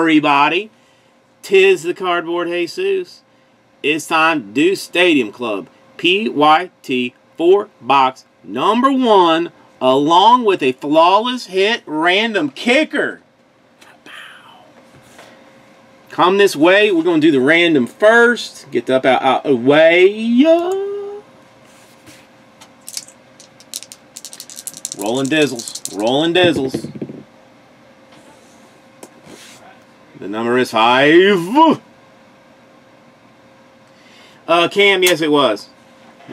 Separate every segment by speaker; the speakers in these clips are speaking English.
Speaker 1: everybody. Tis the Cardboard Jesus. It's time to do Stadium Club. PYT 4 box number one, along with a flawless hit random kicker. Come this way. We're going to do the random first. Get up out, out away. Rolling dizzles. Rolling dizzles. The number is five. Uh, Cam, yes it was.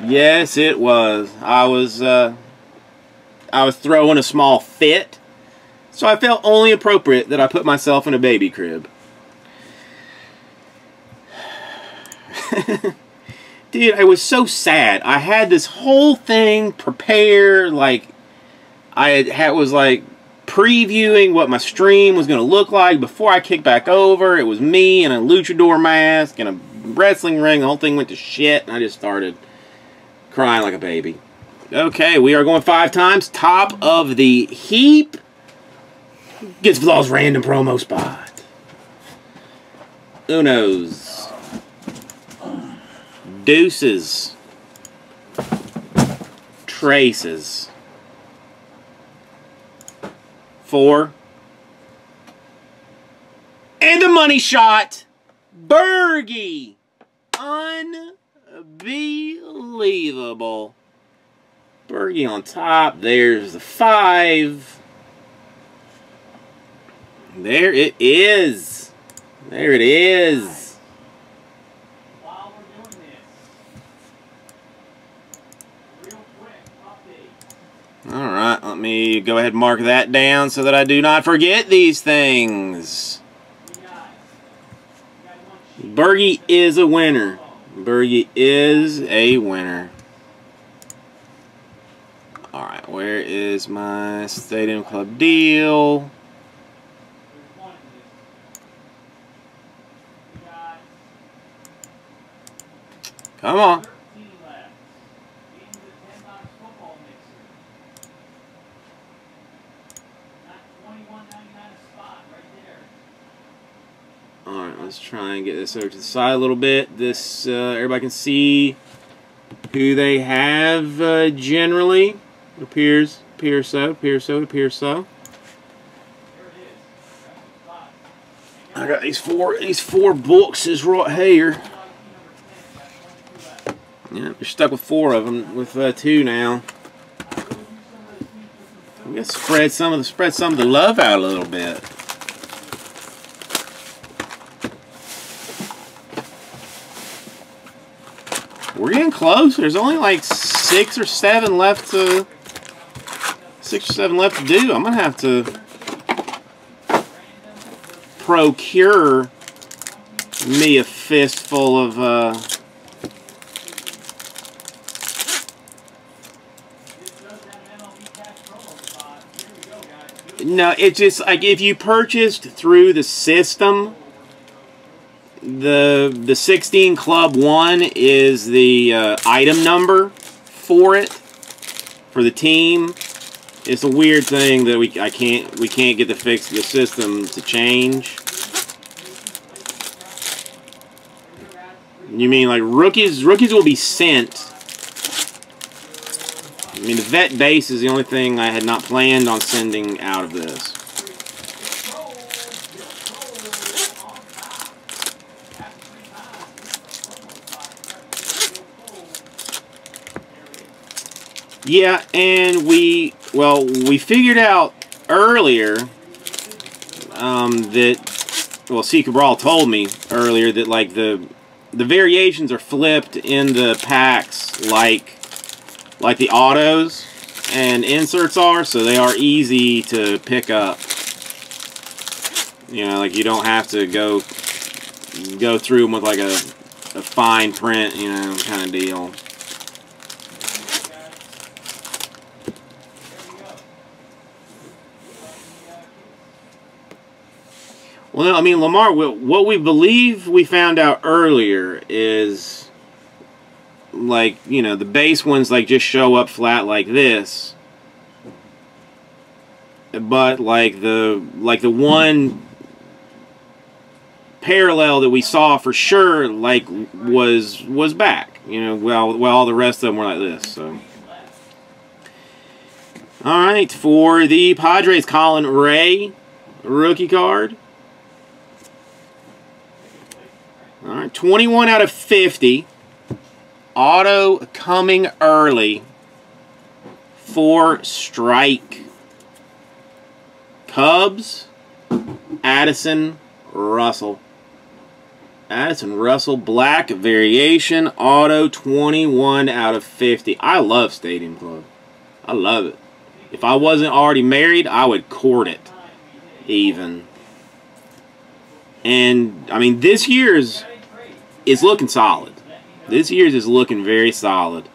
Speaker 1: Yes it was. I was, uh, I was throwing a small fit. So I felt only appropriate that I put myself in a baby crib. Dude, I was so sad. I had this whole thing prepared, like, I had, was like previewing what my stream was going to look like before I kicked back over. It was me in a luchador mask and a wrestling ring. The whole thing went to shit, and I just started crying like a baby. Okay, we are going five times. Top of the heap. Gets Flaw's random promo spot. Unos. Deuces. Traces. Four. And a money shot. Bergie. Unbelievable. Bergie on top. There's the five. There it is. There it is. Alright, let me go ahead and mark that down so that I do not forget these things. Bergie is a winner. Bergie is a winner. Alright, where is my Stadium Club deal? Come on. Alright, let's try and get this over to the side a little bit. This, uh, everybody can see who they have uh, generally. It appears, appears so, appears so, appears so. I got these four, these four boxes right here. Yeah, you're stuck with four of them, with uh, two now. We got to spread some of the spread some of the love out a little bit. We're getting close. There's only like six or seven left to six or seven left to do. I'm gonna have to procure me a fistful of uh, No, it's just like if you purchased through the system, the the 16 Club One is the uh, item number for it for the team. It's a weird thing that we I can't we can't get the fix the system to change. You mean like rookies? Rookies will be sent. I mean, the vet base is the only thing I had not planned on sending out of this. Yeah, and we, well, we figured out earlier um, that, well, C. Cabral told me earlier that, like, the the variations are flipped in the packs like like the autos and inserts are, so they are easy to pick up. You know, like you don't have to go go through them with like a, a fine print, you know, kind of deal. Well, I mean, Lamar, what we believe we found out earlier is, like, you know, the base ones, like, just show up flat like this. But, like, the, like, the one parallel that we saw for sure, like was was back. You know, well, well, all the rest of them were like this. So, all right, for the Padres, Colin Rea, rookie card. All right, 21 out of 50. Auto coming early for strike. Cubs, Addison Russell. Addison Russell, black variation, auto 21 out of 50. I love Stadium Club. I love it. If I wasn't already married, I would court it. Even. And, I mean, this year's is looking solid. This year's is looking very solid.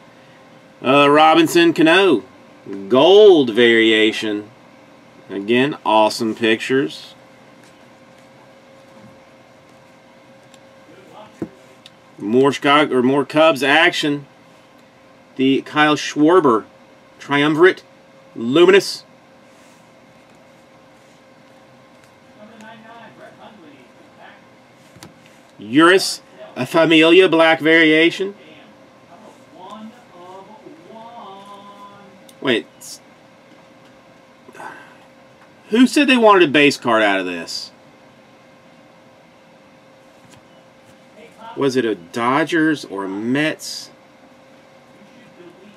Speaker 1: Uh, Robinson Cano, gold variation. Again, awesome pictures. More Chicago or more Cubs action. The Kyle Schwarber triumvirate, luminous. Jeurys a Familia black variation. Wait. Who said they wanted a base card out of this? Was it a Dodgers or a Mets?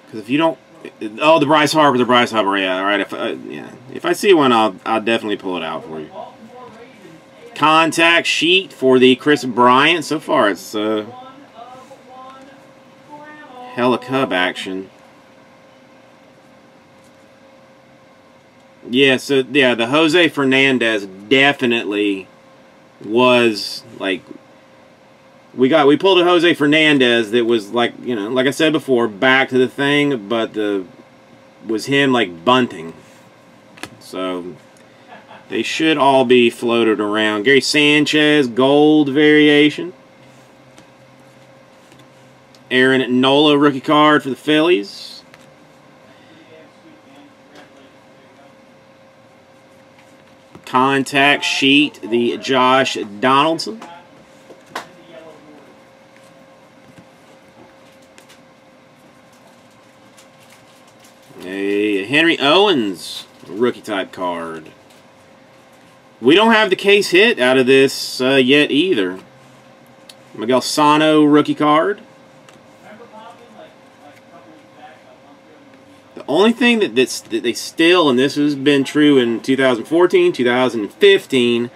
Speaker 1: Because if you don't, oh, the Bryce Harper, the Bryce Harper, yeah, all right. If uh, yeah, if I see one, I'll I'll definitely pull it out for you contact sheet for the Kris Bryant. So far, it's uh, hella Cub action. Yeah, so yeah, the Jose Fernandez definitely was like we got we pulled a Jose Fernandez that was like you know like I said before back to the thing, but the was him like bunting. So they should all be floated around. Gary Sanchez, gold variation. Aaron Nola, rookie card for the Phillies. Contact sheet, the Josh Donaldson. A Henry Owens, rookie type card. We don't have the case hit out of this uh, yet either. Miguel Sano rookie card. The only thing that, that's, that they still, and this has been true in 2014, 2015,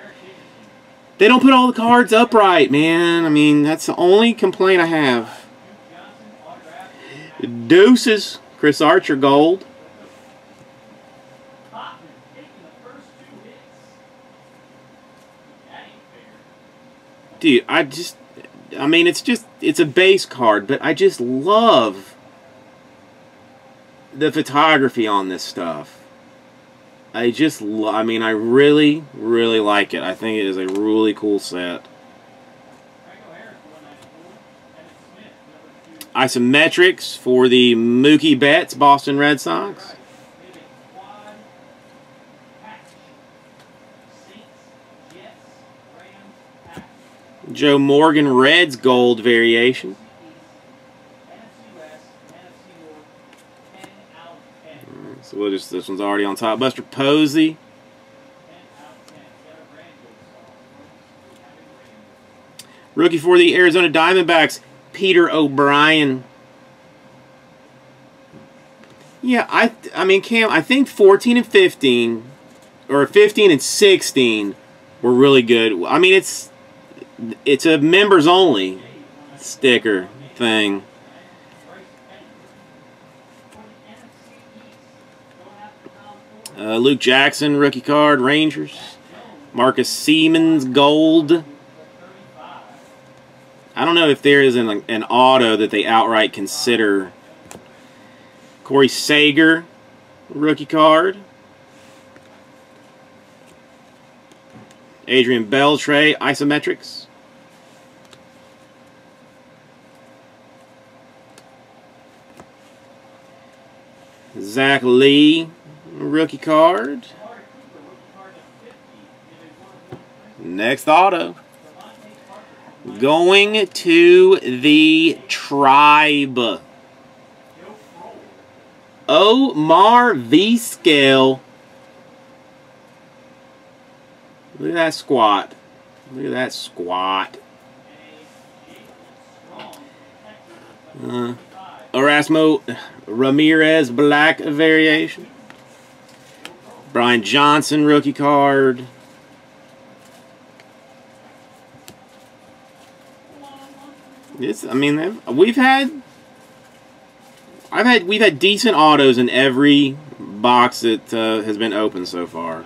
Speaker 1: they don't put all the cards upright, man. I mean, that's the only complaint I have. Deuces, Chris Archer gold. Dude, I just, I mean, it's just, it's a base card, but I just love the photography on this stuff. I just, I mean, I really, really like it. I think it is a really cool set. Isometrics for the Mookie Betts Boston Red Sox. Joe Morgan Reds Gold variation. so we'll just, this one's already on top. Buster Posey. Rookie for the Arizona Diamondbacks, Peter O'Brien. Yeah, I I mean Cam, I think 14 and 15 or 15 and 16 were really good. I mean it's it's a members only sticker thing. Uh, Luke Jackson, rookie card, Rangers. Marcus Semien, gold. I don't know if there is an, an auto that they outright consider. Corey Seager, rookie card. Adrian Beltre, isometrics. Zach Lee, rookie card. Next auto. Going to the tribe. Omar Vizquel. Look at that squat. Look at that squat. Uh, Erasmo Ramirez Black variation. Brian Johnson rookie card. It's, I mean, we've had, I've had, we've had decent autos in every box that uh, has been open so far.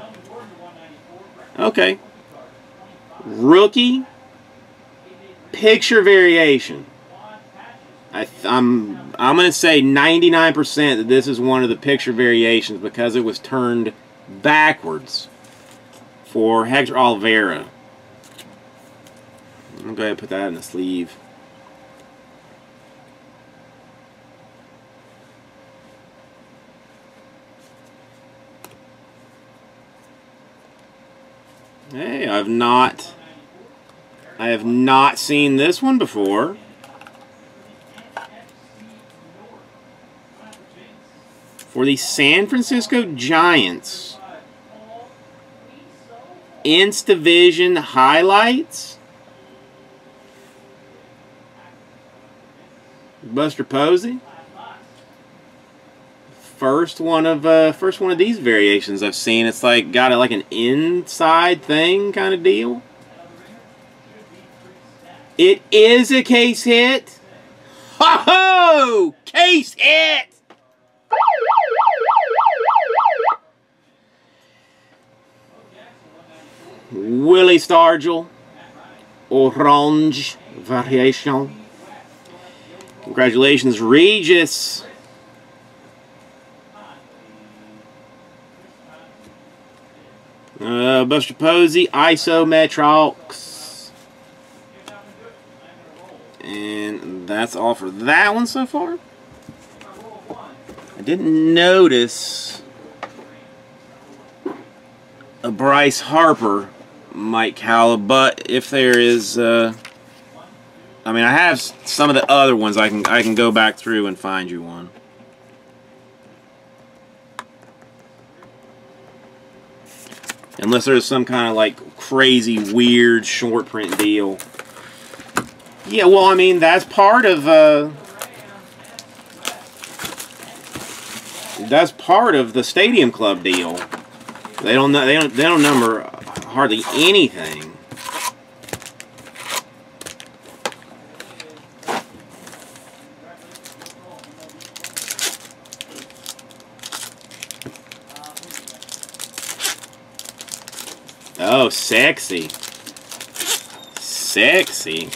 Speaker 1: Okay. Rookie picture variation. I am I'm, going to say 99% that this is one of the picture variations because it was turned backwards for Hector Olivera. I'm going to go ahead and put that in the sleeve. Hey, I've not I have not seen this one before. For the San Francisco Giants. Division highlights. Buster Posey first one of uh, first one of these variations I've seen. It's like got a, like an inside thing kind of deal. It is a case hit. Ho ho! Case hit! Willie Stargell. Orange variation. Congratulations, Regis. Uh, Buster Posey, Isometrics. And that's all for that one so far. I didn't notice a Bryce Harper Mike Calla, but if there is, uh, I mean, I have some of the other ones. I can I can go back through and find you one. Unless there's some kind of like crazy, weird short print deal. Yeah, well, I mean, that's part of, uh, that's part of the Stadium Club deal. They don't, know they don't, they don't number hardly anything. Oh, sexy. Sexy.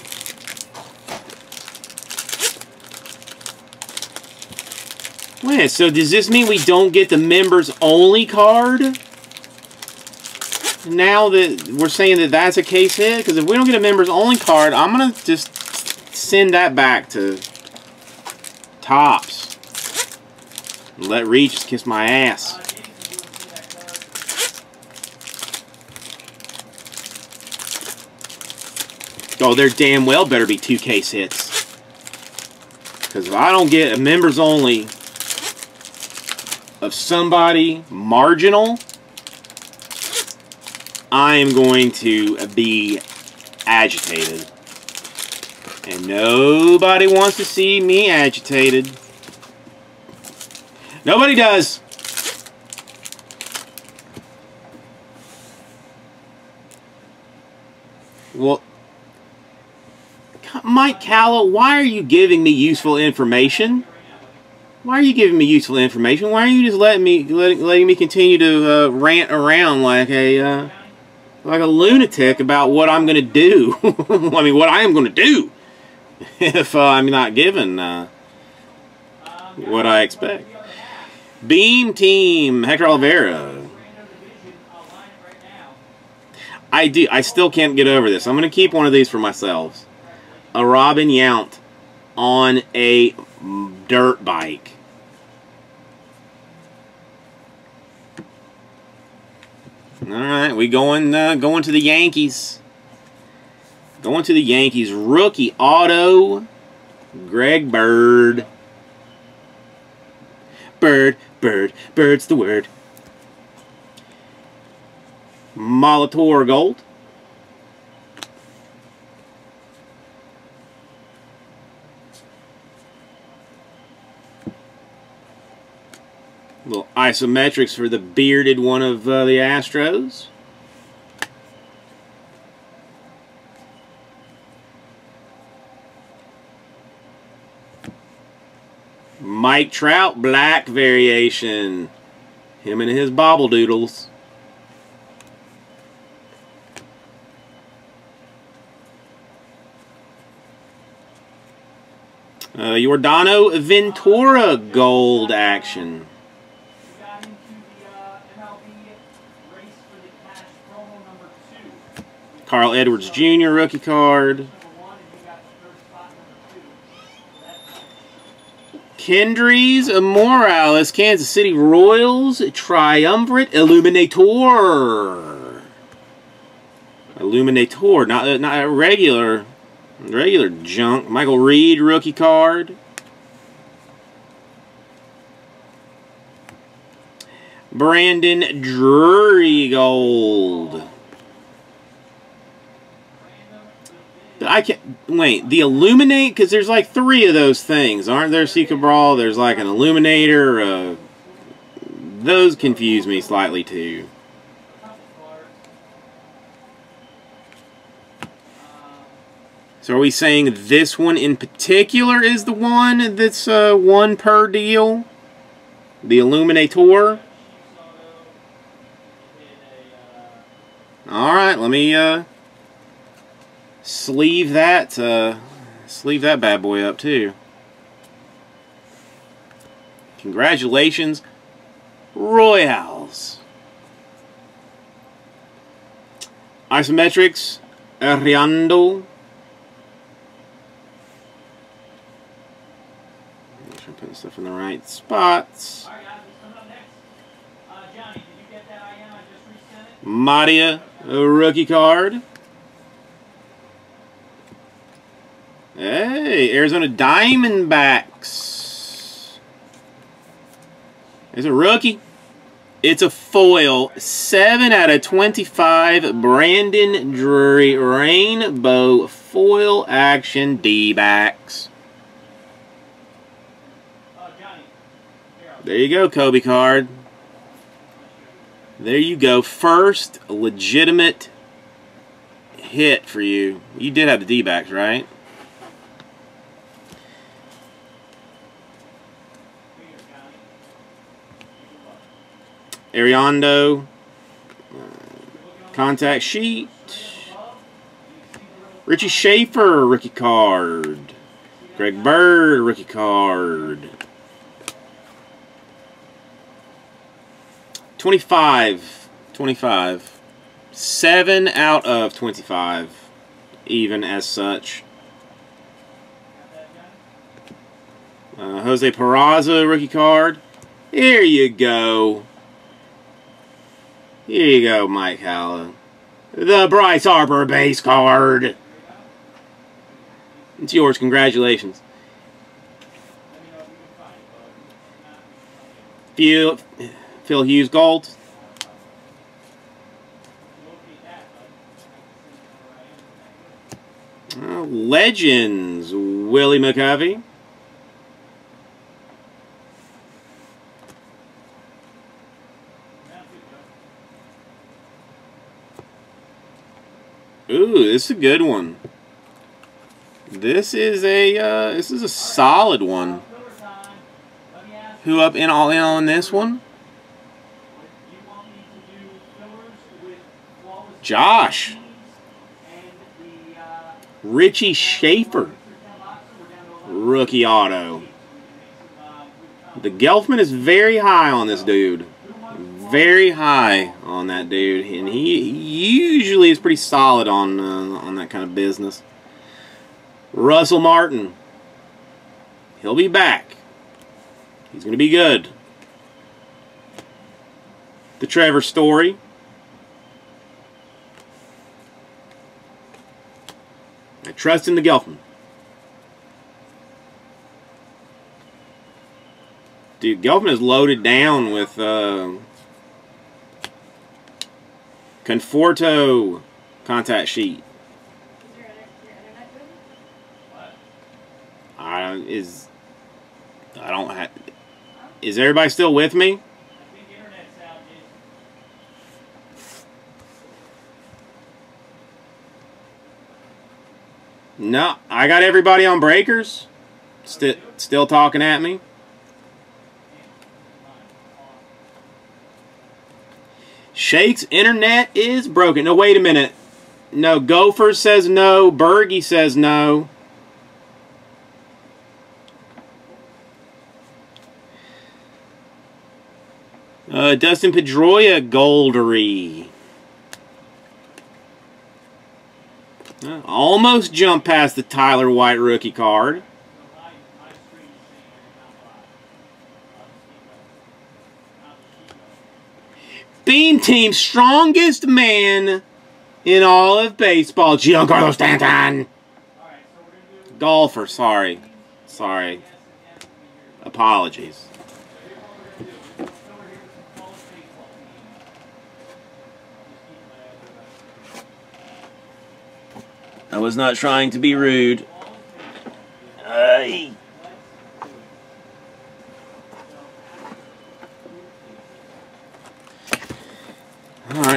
Speaker 1: Wait, so does this mean we don't get the members only card? Now that we're saying that that's a case hit? Because if we don't get a members only card, I'm going to just send that back to Topps. Let Regis kiss my ass. Oh, there damn well better be two case hits. Because if I don't get a members only of somebody marginal, I am going to be agitated. And nobody wants to see me agitated. Nobody does. Well, Mike Calla, why are you giving me useful information? Why are you giving me useful information? Why are you just letting me letting, letting me continue to uh, rant around like a uh, like a lunatic about what I'm going to do? I mean, what I am going to do if uh, I'm not given uh, what I expect. Beam Team, Hector Olivera. I do. I still can't get over this. I'm going to keep one of these for myself a Robin Yount on a dirt bike. All right, we going uh, going to the Yankees. Going to the Yankees, rookie auto, Greg Bird. Bird, bird, bird's the word. Molitor Gold. Little isometrics for the bearded one of uh, the Astros. Mike Trout, black variation. Him and his bobble doodles. Uh, Yordano Ventura gold action. Carl Edwards Jr. rookie card. Kendrys Morales, Kansas City Royals, Triumvirate Illuminator. Illuminator, not not a regular regular junk. Michael Reed rookie card. Brandon Drury gold. I can't wait. The illuminate because there's like three of those things, aren't there? Seeker Brawl. There's like an illuminator. Uh, those confuse me slightly too. So are we saying this one in particular is the one that's uh, one per deal? The Illuminator? Alright, let me uh, sleeve that uh, sleeve that bad boy up too. Congratulations, Royals. Isometrics, Ariando. Make sure I'm putting stuff in the right spots. Maria, a rookie card. Hey, Arizona Diamondbacks. There's a rookie. It's a foil. 7 out of 25. Brandon Drury Rainbow Foil Action D-backs. There you go, Kobe card. There you go. First legitimate hit for you. You did have the D-backs, right? Ariando. Contact sheet. Richie Shaffer rookie card. Greg Bird, rookie card. 25. 25. 7 out of 25. Even as such. Uh, Jose Peraza, rookie card. Here you go. Here you go, Mike Hallow. The Bryce Harper base card. It's yours. Congratulations. Phil, Phil Hughes Gold. Uh, Legends. Willie McCovey. Ooh, this is a good one. This is a uh, this is a solid one. Who up in all in on this one? Josh. Richie Shaffer. Rookie auto. The Gelfman is very high on this dude very high on that dude, and he usually is pretty solid on uh, on that kind of business. Russell Martin, he'll be back. He's going to be good. The Trevor Story. I trust in the Gelfman. Dude, Gelfman is loaded down with uh, Conforto contact sheet. I is I don't have. Is everybody still with me? No, I got everybody on breakers. Still, still talking at me. Shake's internet is broken. No, wait a minute. No, Gopher says no. Bergie says no. Uh, Dustin Pedroia, Goldery. Uh, almost jumped past the Tyler White rookie card. Beam Team strongest man in all of baseball, Giancarlo Stanton. Golfer, sorry. Sorry. Apologies. I was not trying to be rude. Hey.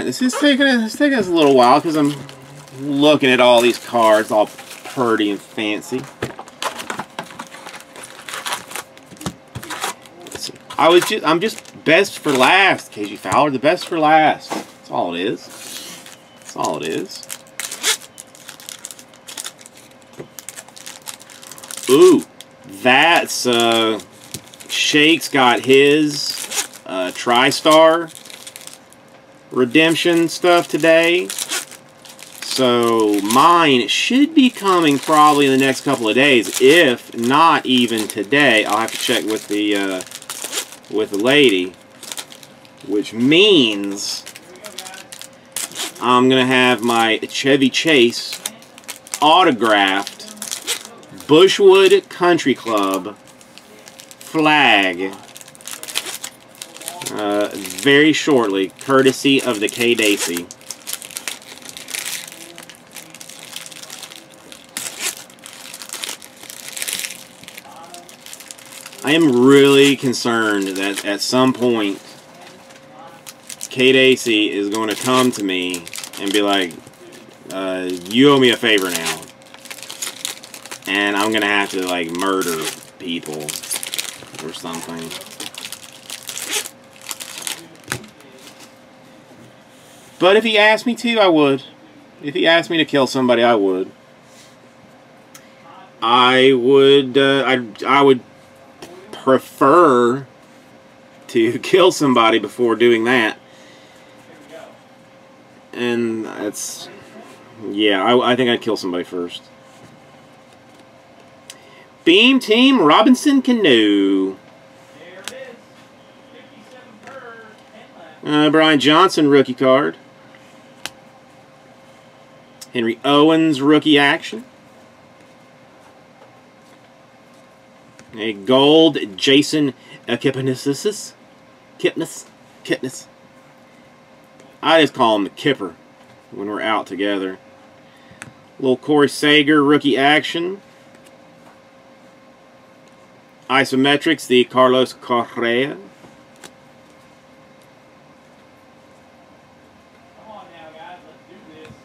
Speaker 1: This is taking it's taking us a little while because I'm looking at all these cards, all pretty and fancy. I was just I'm just best for last, KG Fowler. The best for last. That's all it is. That's all it is. Ooh, that's uh, Shake's got his uh, TriStar redemption stuff today. So mine should be coming probably in the next couple of days, if not even today. I'll have to check with the uh, with the lady, which means I'm gonna have my Chevy Chase autographed Bushwood Country Club flag uh, very shortly, courtesy of the K. Dacey. I am really concerned that at some point K. Dacey is going to come to me and be like, uh, you owe me a favor now and I'm gonna have to like murder people or something. But if he asked me to, I would. If he asked me to kill somebody, I would. I would. Uh, I I would prefer to kill somebody before doing that. And that's yeah. I I think I'd kill somebody first. Beam Team Robinson Cano. Uh, Brian Johnson rookie card. Henry Owens rookie action. A gold Jason Kipnis. Kipnis. Kipnis. I just call him the Kipper when we're out together. Little Corey Seager rookie action. Isometrics, the Carlos Correa.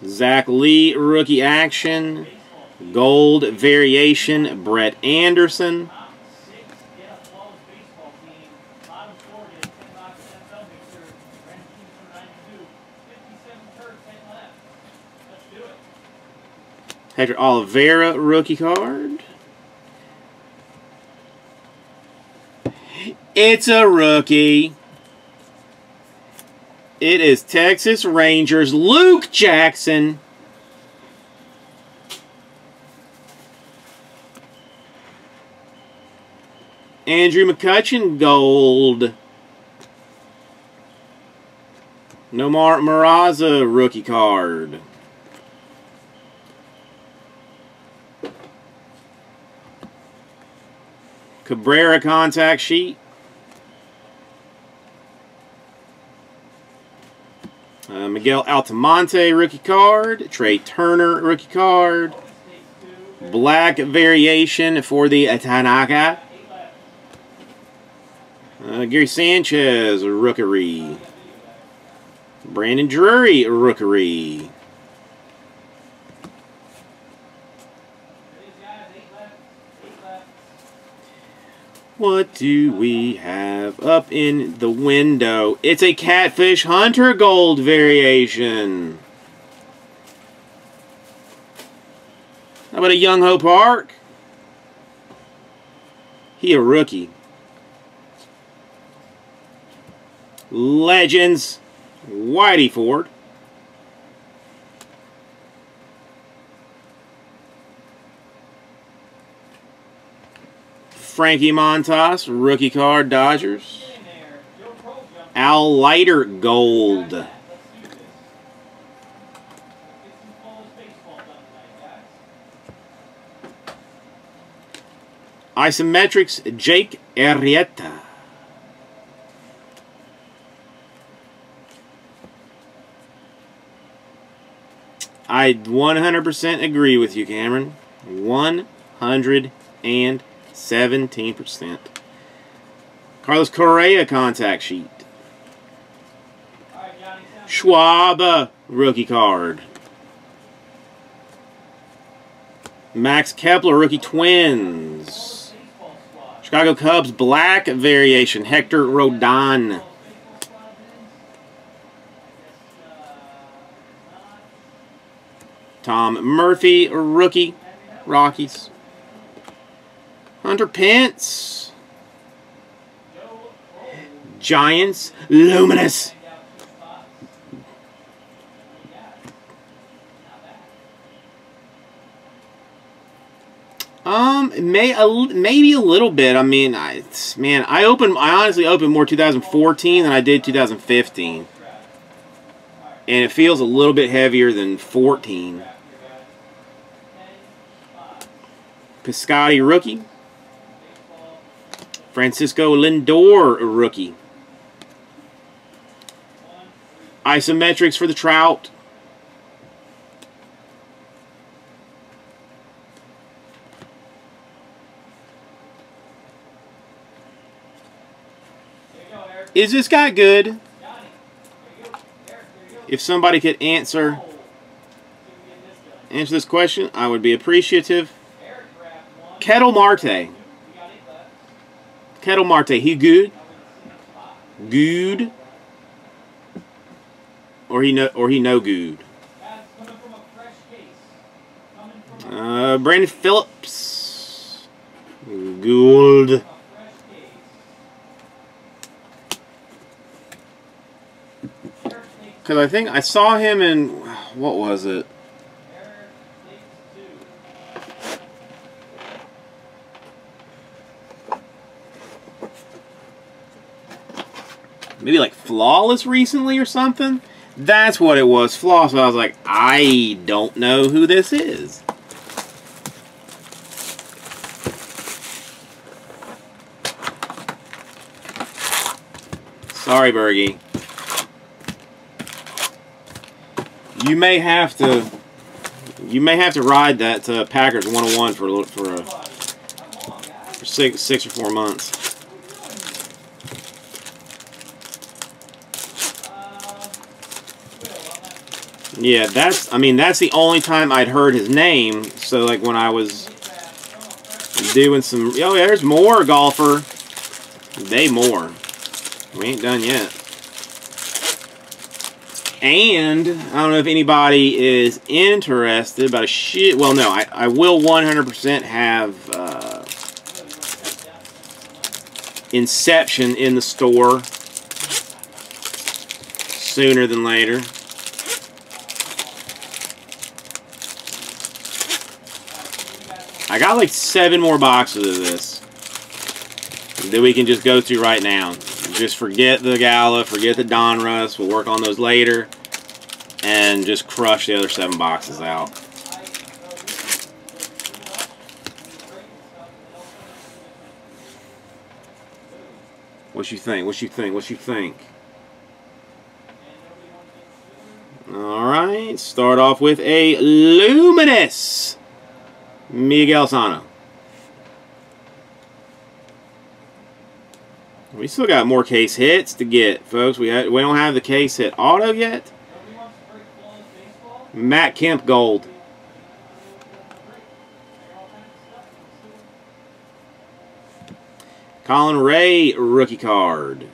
Speaker 1: Zach Lee, rookie action. Gold variation, Brett Anderson. Hector Olivera, rookie card. It's a rookie. It is Texas Rangers Luke Jackson. Andrew McCutchen Gold. Nomar Mazara rookie card. Cabrera contact sheet. Uh, Miguel Altamonte rookie card. Trea Turner rookie card. Black variation for the Tanaka. Uh, Gary Sanchez rookery. Brandon Drury rookery. What do we have up in the window? It's a Catfish Hunter Gold variation. How about a Young Ho Park? He a rookie. Legends. Whitey Ford. Frankie Montas, rookie card, Dodgers. Al Leiter Gold. Isometrics, Jake Arrieta. I 100% agree with you, Cameron. 117%. Carlos Correa contact sheet. Schwab uh, rookie card. Max Kepler rookie twins. Chicago Cubs black variation. Hector Rondon. Tom Murphy, rookie, Rockies. Hunter Pence. Giants, Luminous. Um, may a, maybe a little bit. I mean, I man, I opened. I honestly opened more 2014 than I did 2015, and it feels a little bit heavier than 14. Piscotty rookie. Francisco Lindor rookie. Isometrics for the Trout. Is this guy good? If somebody could answer answer this question, I would be appreciative. Ketel Marte. Ketel Marte, he good? Good? Or he no or he no good? Uh, Brandon Phillips. Gould. Because I think I saw him in, what was it? Maybe like Flawless recently or something? That's what it was, Flawless. I was like, I don't know who this is. Sorry, Bergie. You may have to. You may have to ride that uh, Packers 101 for for, a, for six six or four months. Yeah, that's. I mean, that's the only time I'd heard his name. So like when I was doing some. Oh, yeah, there's more golfer. Day more. We ain't done yet. And I don't know if anybody is interested about a shit. Well, no, I, I will 100% have uh, Inception in the store sooner than later. Got like seven more boxes of this that we can just go to right now. Just forget the Gala, forget the Donruss. We'll work on those later. And just crush the other seven boxes out. What you think? What you think? What you think? All right. Start off with a luminous Miguel Sano. We still got more case hits to get, folks. We we don't have the case hit auto yet. Matt Kemp Gold. Colin Rea rookie card.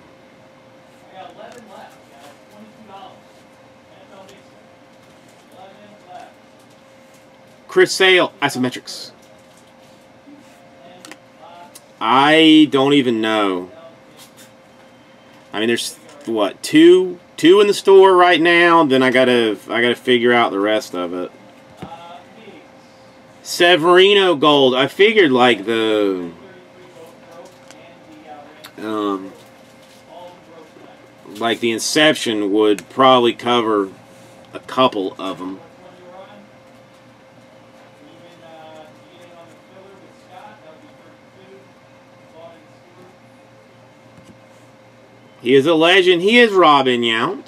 Speaker 1: Chris Sale, isometrics. I don't even know. I mean, there's what two two in the store right now. Then I gotta I gotta figure out the rest of it. Severino Gold. I figured like the um like the Inception would probably cover a couple of them. He is a legend. He is Robin Yount.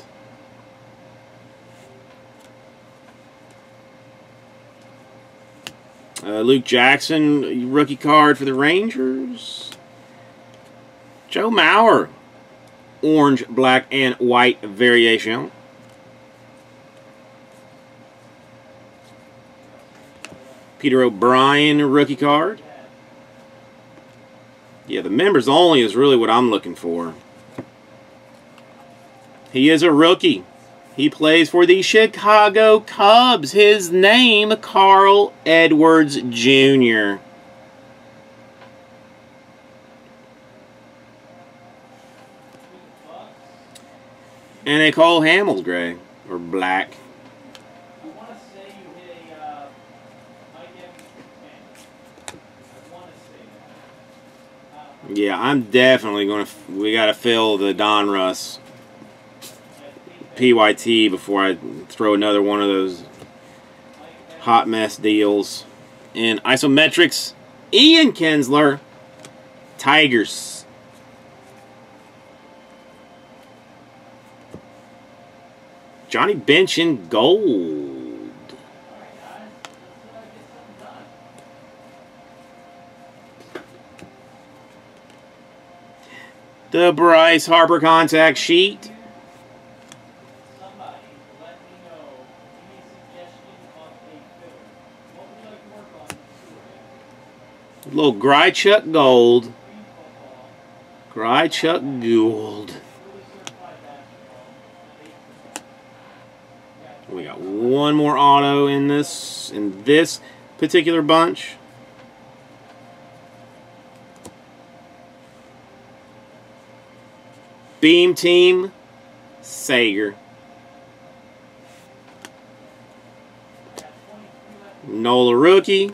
Speaker 1: Uh, Luke Jackson, rookie card for the Rangers. Joe Mauer, orange, black, and white variation. Peter O'Brien, rookie card. Yeah, the members only is really what I'm looking for. He is a rookie. He plays for the Chicago Cubs. His name, Carl Edwards Jr. And they call Hamels gray or black. Yeah, I'm definitely going to. We got to fill the Donruss PYT before I throw another one of those hot mess deals. In isometrics, Ian Kinsler, Tigers. Johnny Bench in gold. The Bryce Harper contact sheet. Little Grichuk Gold. Grichuk Gold. We got one more auto in this in this particular bunch. Beam Team Seager. Nola rookie.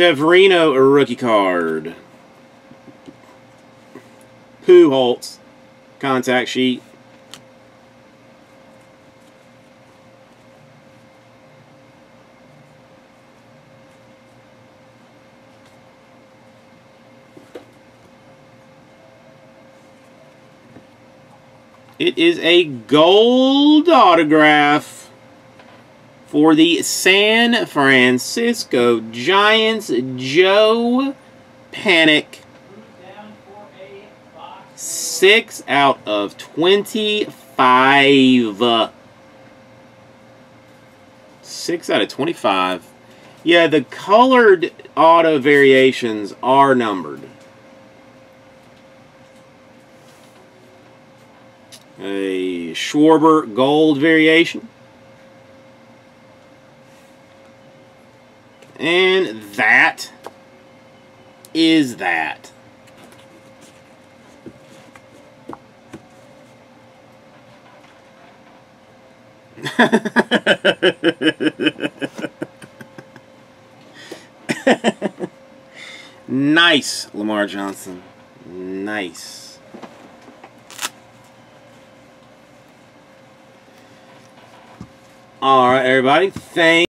Speaker 1: Severino, a rookie card. Pujols, contact sheet. It is a gold autograph for the San Francisco Giants, Joe
Speaker 2: box.
Speaker 1: Six out of 25. Six out of 25. Yeah, the colored auto variations are numbered. A Schwarber gold variation. And that is that? nice, Lamar Johnson. Nice. All right, everybody. Thank